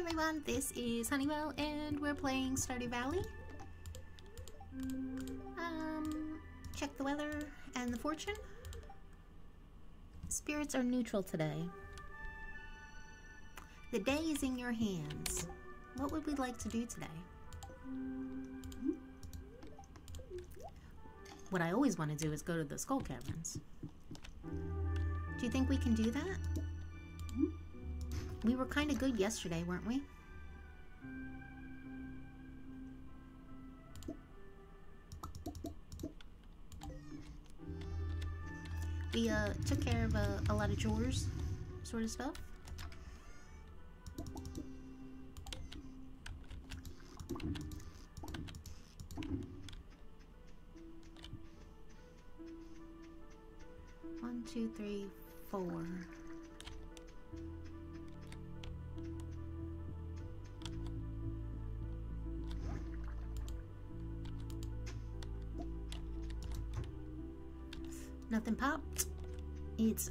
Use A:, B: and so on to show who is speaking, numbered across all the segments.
A: everyone, this is Honeywell and we're playing Stardew Valley. Um, check the weather and the fortune. Spirits are neutral today. The day is in your hands. What would we like to do today? What I always want to do is go to the Skull Caverns. Do you think we can do that? We were kind of good yesterday, weren't we? We uh, took care of uh, a lot of chores, sort of stuff. One, two, three, four.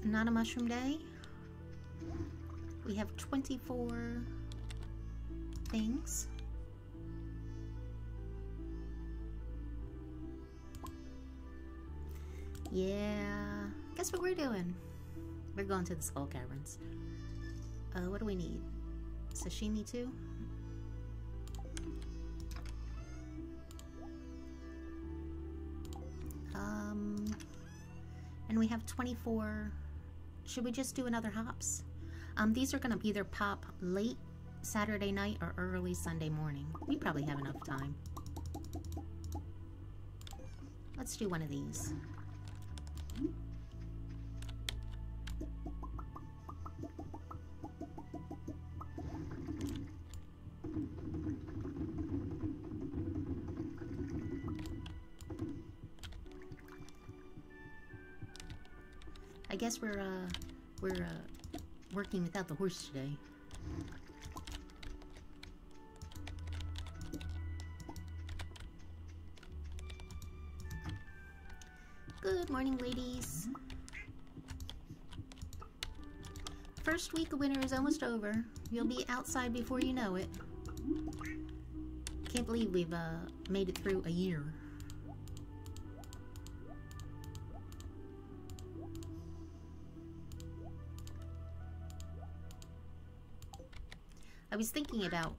A: Not a mushroom day. We have 24 things. Yeah, guess what we're doing? We're going to the Skull Caverns. Uh, what do we need? Sashimi too? And we have 24. Should we just do another hops? Um, these are going to either pop late Saturday night or early Sunday morning. We probably have enough time. Let's do one of these. Guess we're uh we're uh working without the horse today. Good morning, ladies. First week of winter is almost over. You'll be outside before you know it. Can't believe we've uh, made it through a year. Was thinking about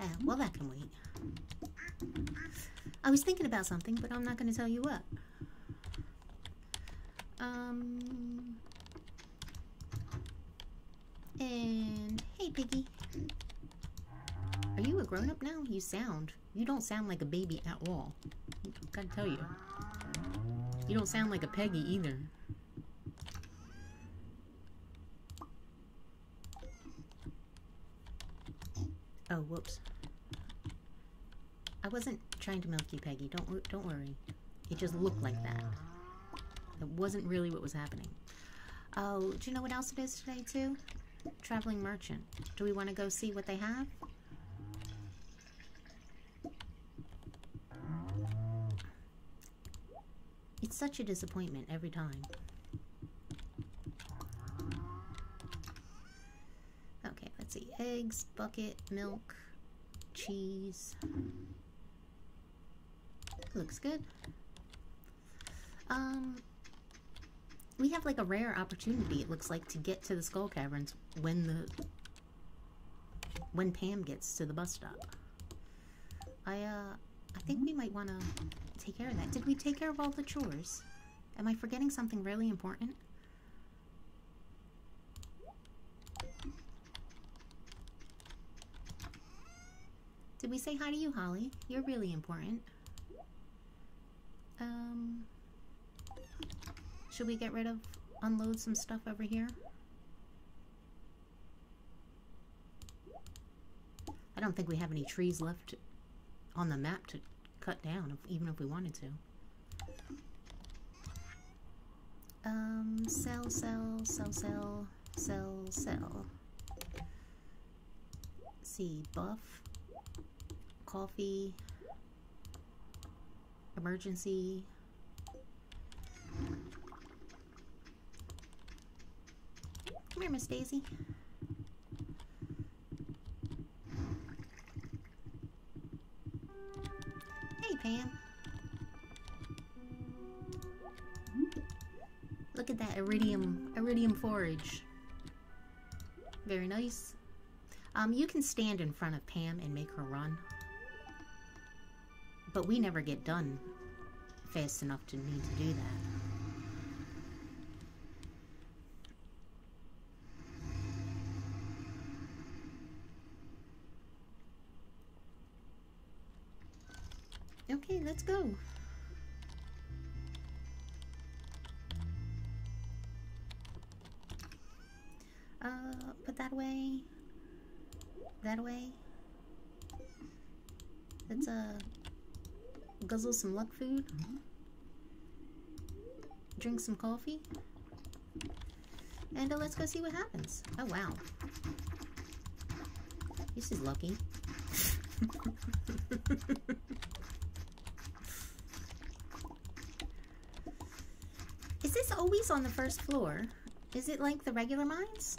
A: Ah, well that can wait. I was thinking about something, but I'm not going to tell you what. Um, and hey, Piggy. Are you a grown up now? You sound. You don't sound like a baby at all. Gotta tell you. You don't sound like a Peggy either. Oh, whoops. I wasn't trying to milk you, Peggy. Don't don't worry. It just looked like that. It wasn't really what was happening. Oh, do you know what else it is today too? Traveling merchant. Do we want to go see what they have? Such a disappointment every time. Okay, let's see. Eggs, bucket, milk, cheese. Looks good. Um, we have like a rare opportunity, it looks like, to get to the Skull Caverns when the when Pam gets to the bus stop. I uh I think we might want to take care of that. Did we take care of all the chores? Am I forgetting something really important? Did we say hi to you, Holly? You're really important. Um, should we get rid of, unload some stuff over here? I don't think we have any trees left on the map to cut down, if, even if we wanted to. Um, sell, sell, sell, sell, sell, sell. Let's see, buff, coffee, emergency. Come here, Miss Daisy. Forage. Very nice. Um, you can stand in front of Pam and make her run. But we never get done fast enough to need to do that. Okay, let's go. Put that way. That way. Let's, uh, guzzle some luck food. Drink some coffee. And uh, let's go see what happens. Oh, wow. This is lucky. is this always on the first floor? Is it like the regular mines?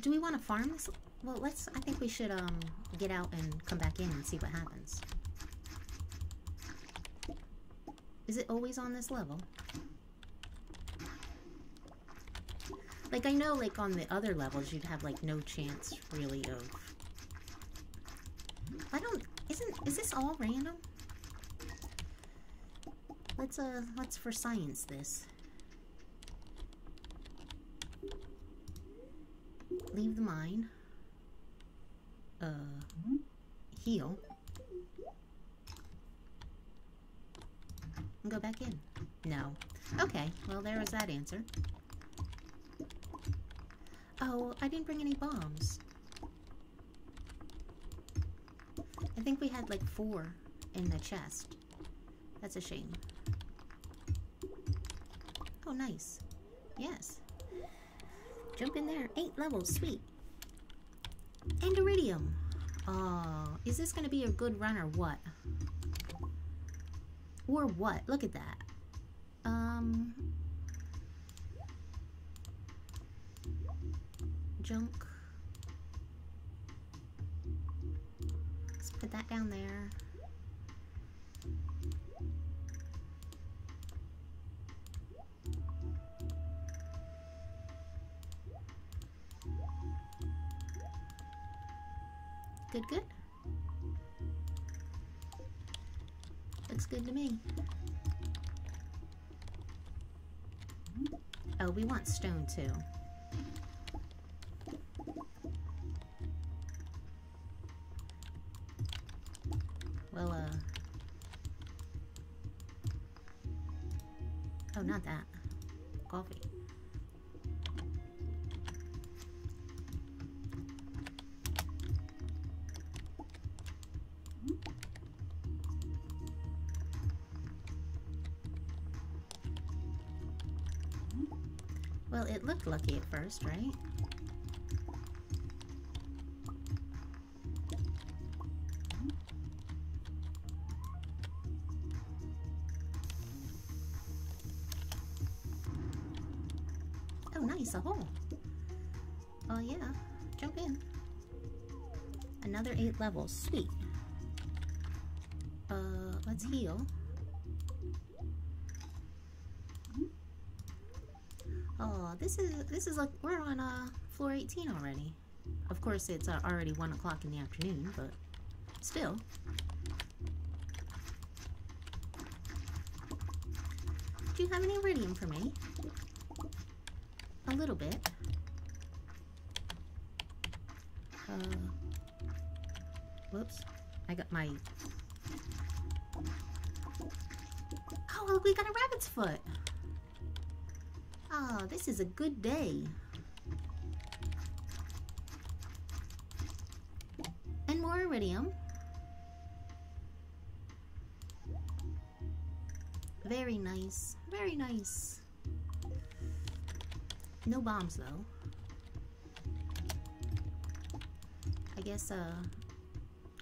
A: Do we want to farm this? Well, let's, I think we should, um, get out and come back in and see what happens. Is it always on this level? Like, I know, like, on the other levels, you'd have, like, no chance, really, of... I don't... Isn't... Is this all random? Let's, uh, let's for science this. Leave the mine. Uh, heal. And go back in. No. Okay, well there was that answer. Oh, I didn't bring any bombs. I think we had like four in the chest. That's a shame. Oh, nice. Yes. Jump in there. Eight levels. Sweet. And iridium. Oh, is this going to be a good run or what? Or what? Look at that. Um... Junk. Let's put that down there. Good, good. Looks good to me. Oh, we want stone too. Well, uh... Oh, not that. Coffee. Lucky at first, right? Oh, nice, a hole. Oh, yeah. Jump in. Another eight levels. Sweet. Uh, let's heal. This is this is like we're on uh floor 18 already. Of course, it's uh, already one o'clock in the afternoon, but still. Do you have any iridium for me? A little bit. Uh, whoops. I got my... Oh, look, we got a rabbit's foot. Ah, this is a good day. And more iridium. Very nice. Very nice. No bombs, though. I guess, uh...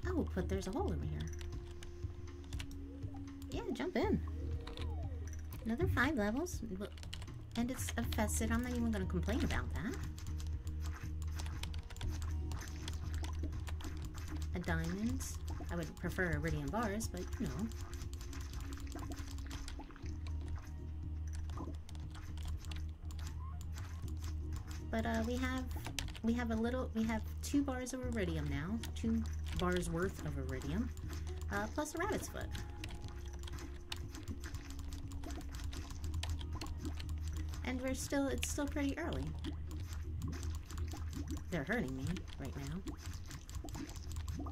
A: Oh, but there's a hole over here. Yeah, jump in. Another five levels. And it's a infested. I'm not even going to complain about that. A diamond. I would prefer iridium bars, but you know. But uh, we have we have a little we have two bars of iridium now, two bars worth of iridium, uh, plus a rabbit's foot. And we're still it's still pretty early. They're hurting me right now.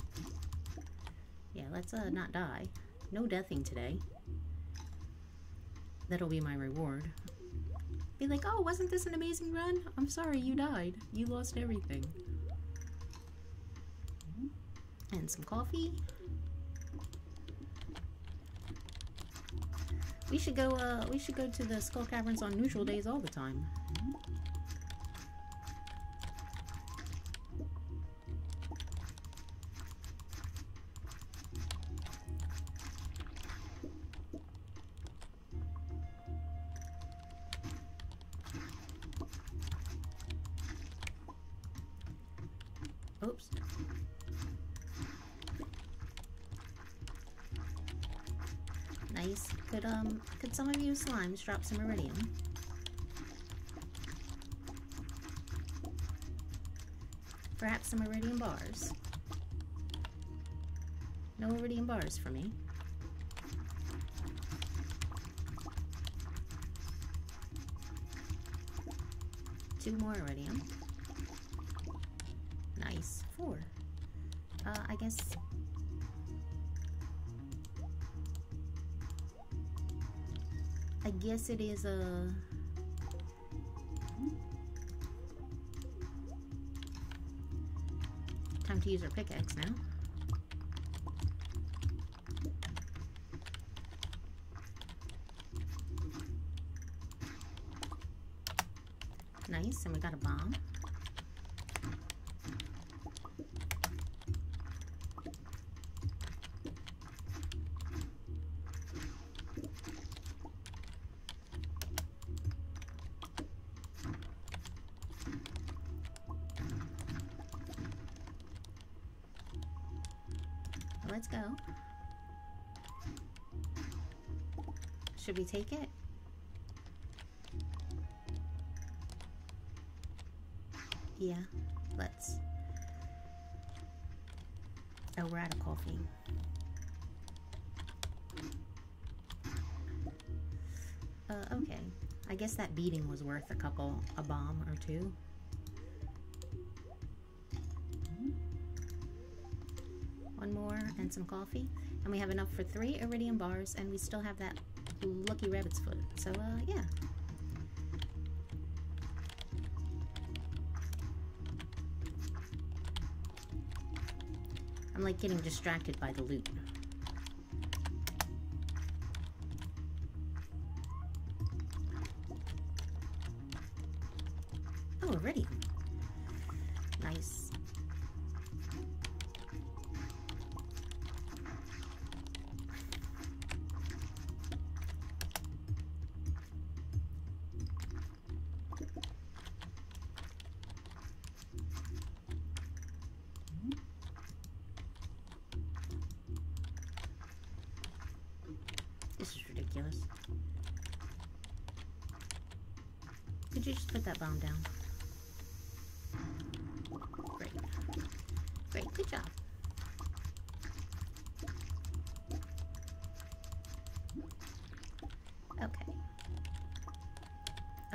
A: Yeah, let's uh not die. No deathing today. That'll be my reward. Be like, oh, wasn't this an amazing run? I'm sorry, you died. You lost everything. And some coffee. We should go, uh, we should go to the Skull Caverns on neutral days all the time. Oops. Nice. Could um could some of you slimes drop some iridium? Perhaps some iridium bars. No iridium bars for me. Two more iridium. Nice. Four. Uh, I guess... I guess it is a... Time to use our pickaxe now. Nice, and we got a bomb. Should we take it? Yeah, let's. Oh, we're out of coffee. Uh, okay. I guess that beating was worth a couple, a bomb or two. One more and some coffee. And we have enough for three iridium bars and we still have that lucky rabbit's foot. So, uh, yeah. I'm like getting distracted by the loot. Oh, iridium. Nice.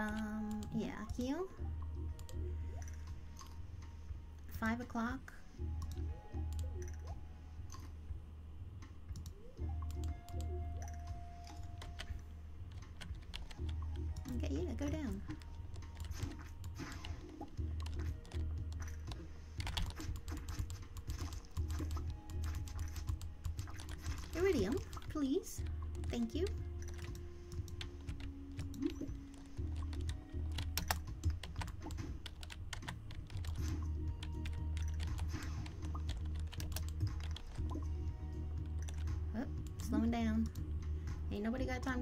A: Um, yeah, heal. Five o'clock. Okay, yeah, go down. Iridium, please. Thank you.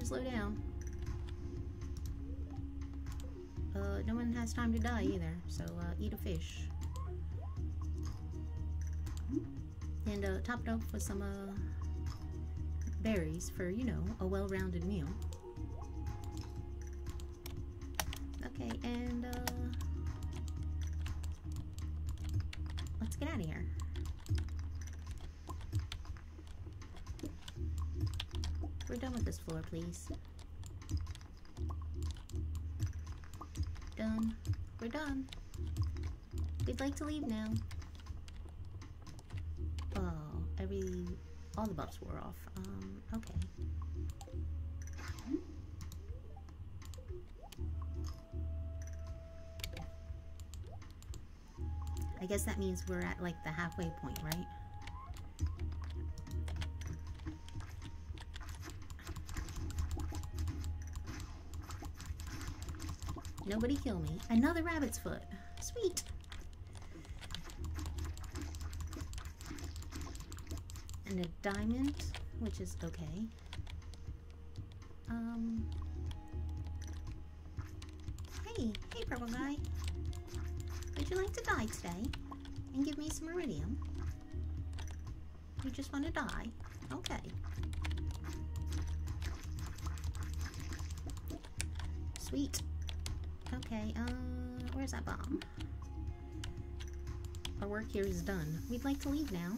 A: Time to slow down. Uh, no one has time to die either, so uh, eat a fish. And uh, top it off with some uh, berries for, you know, a well-rounded meal. Okay, and uh, let's get out of here. We're done with this floor, please. Done. We're done. We'd like to leave now. Oh, every... all the buffs wore off. Um, okay. I guess that means we're at like the halfway point, right? Nobody kill me. Another rabbit's foot. Sweet. And a diamond, which is okay. Um. Hey, hey, purple guy. Would you like to die today? And give me some iridium? You just want to die? Okay. Sweet. Okay, uh, where's that bomb? Our work here is done. We'd like to leave now.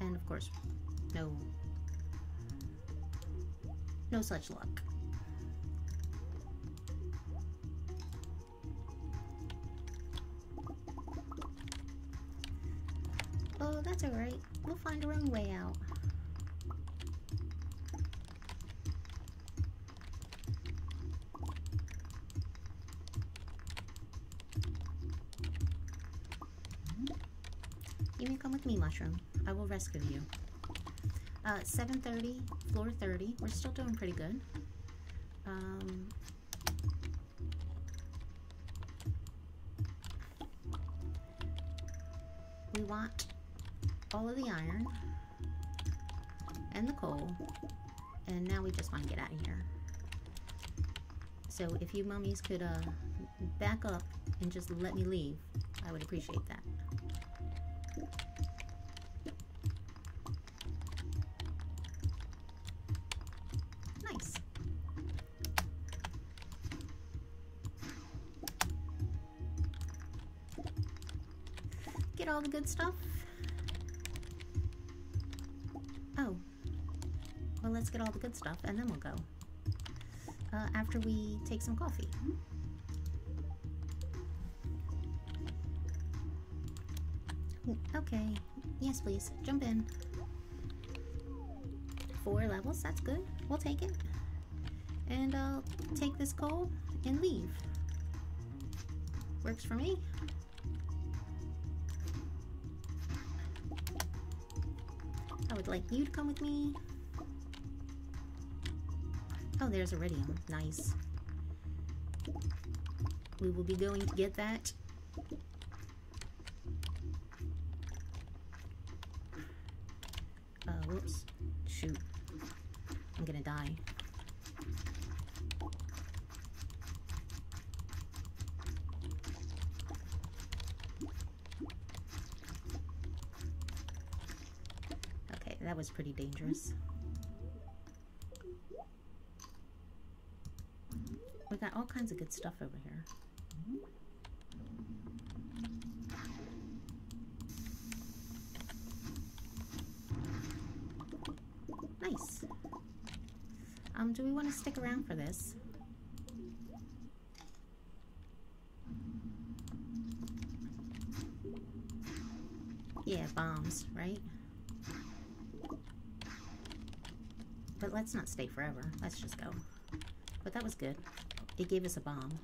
A: And of course, no... No such luck. Oh, that's alright. We'll find our own way out. You I will rescue you. Uh, 7.30, floor 30. We're still doing pretty good. Um, we want all of the iron and the coal. And now we just want to get out of here. So if you mummies could uh, back up and just let me leave, I would appreciate that. Good stuff. Oh. Well, let's get all the good stuff and then we'll go. Uh, after we take some coffee. Okay. Yes, please. Jump in. Four levels. That's good. We'll take it. And I'll take this coal and leave. Works for me. I would like you to come with me. Oh, there's iridium. Nice. We will be going to get that. Uh, whoops. Shoot. I'm gonna die. Okay, that was pretty dangerous. We got all kinds of good stuff over here. Nice. Um, do we want to stick around for this? Yeah, bombs, right? But let's not stay forever. Let's just go. But that was good. It gave us a bomb.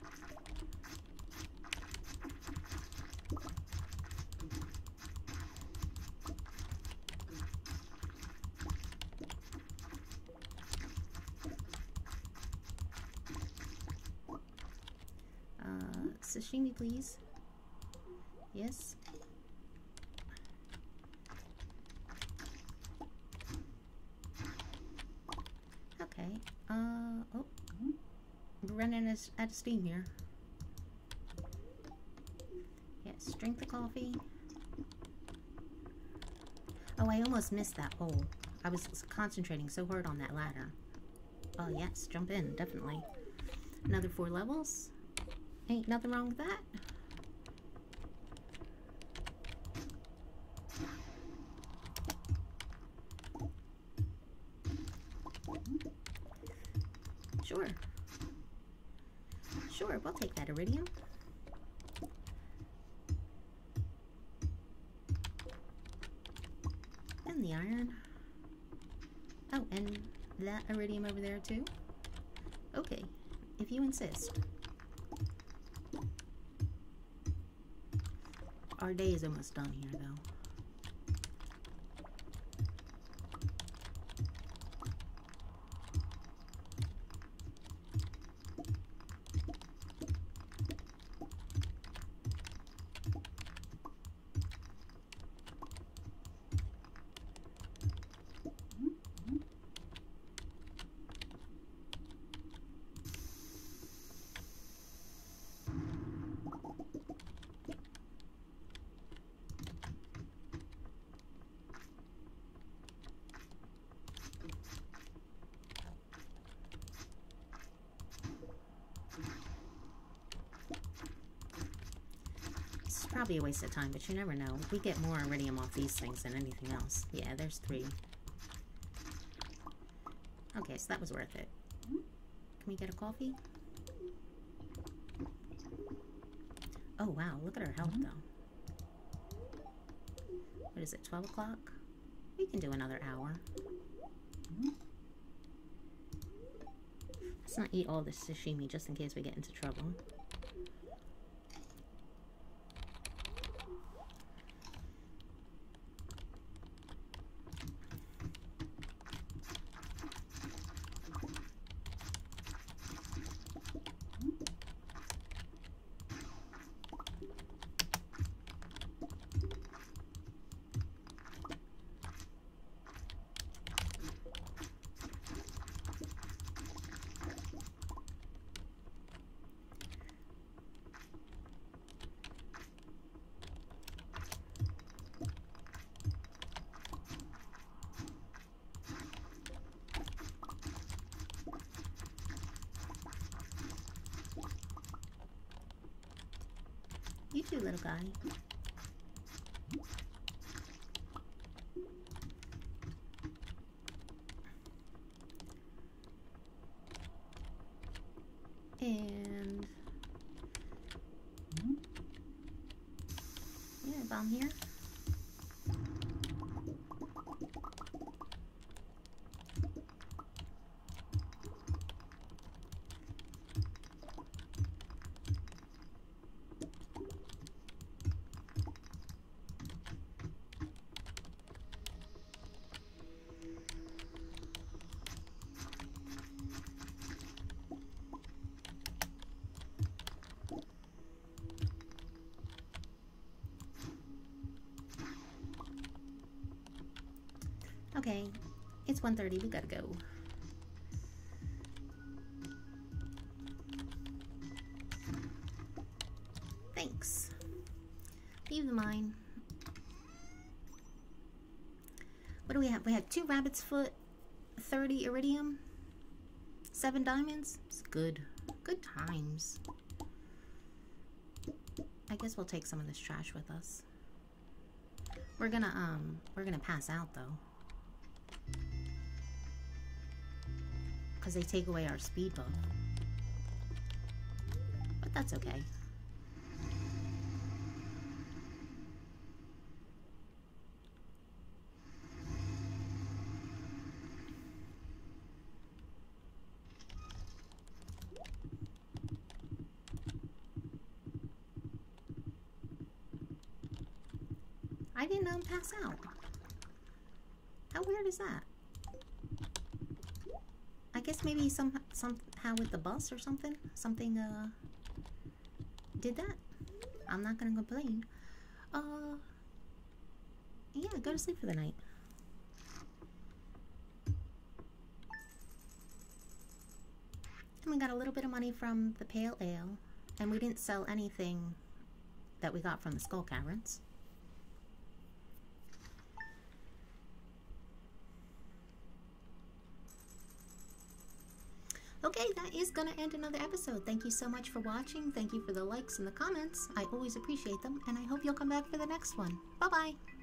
A: Uh, sashimi, please. Yes. Okay. Uh, oh. we're running out of steam here. Yes, drink the coffee. Oh, I almost missed that hole. I was concentrating so hard on that ladder. Oh, yes, jump in, definitely. Another four levels. Ain't nothing wrong with that. Sure. Sure, we'll take that iridium. And iron. Oh, and that iridium over there too? Okay, if you insist. Our day is almost done here though. Probably a waste of time, but you never know. We get more iridium off these things than anything else. Yeah, there's three. Okay, so that was worth it. Can we get a coffee? Oh, wow. Look at our health, mm-hmm. though. What is it, 12 o'clock? We can do another hour. Mm-hmm. Let's not eat all this sashimi just in case we get into trouble. Too, little guy. And... Hmm? Yeah, bomb here. Okay, it's 1.30, we gotta go. Thanks. Leave the mine. What do we have? We have two rabbit's foot, 30 iridium, seven diamonds. It's good. Good times. I guess we'll take some of this trash with us. We're gonna, um, we're gonna pass out though. Because they take away our speed buff. But that's okay. I didn't know pass out. How weird is that? Guess maybe some somehow with the bus or something. Something uh did that. I'm not gonna complain. Uh yeah, go to sleep for the night. And we got a little bit of money from the pale ale. And we didn't sell anything that we got from the skull caverns. Okay, that is going to end another episode. Thank you so much for watching. Thank you for the likes and the comments. I always appreciate them, and I hope you'll come back for the next one. Bye bye.